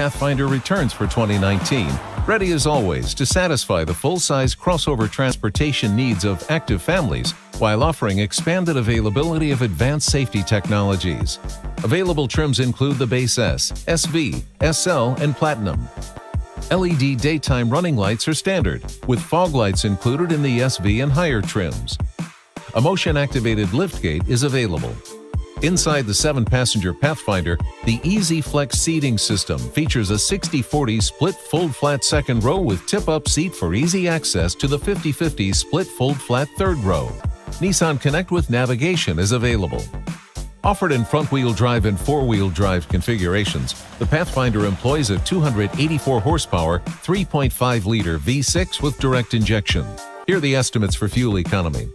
Pathfinder returns for 2019, ready as always to satisfy the full-size crossover transportation needs of active families while offering expanded availability of advanced safety technologies. Available trims include the Base S, SV, SL, and Platinum. LED daytime running lights are standard, with fog lights included in the SV and higher trims. A motion-activated liftgate is available. Inside the seven-passenger Pathfinder, the EZ Flex seating system features a 60-40 split fold-flat second row with tip-up seat for easy access to the 50-50 split fold-flat third row. Nissan Connect with navigation is available. Offered in front-wheel drive and four-wheel drive configurations, the Pathfinder employs a 284 horsepower, 3.5-liter V6 with direct injection. Here are the estimates for fuel economy.